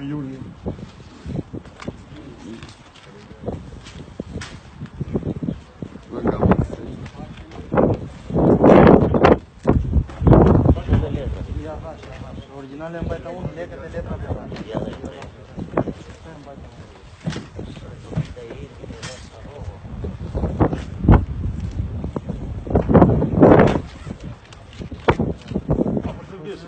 Юлія. Original en beta 1, letra de letra de Isso.